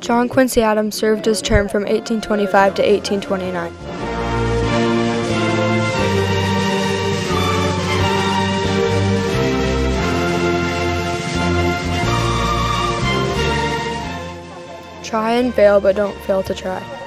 John Quincy Adams served his term from 1825 to 1829. Try and fail, but don't fail to try.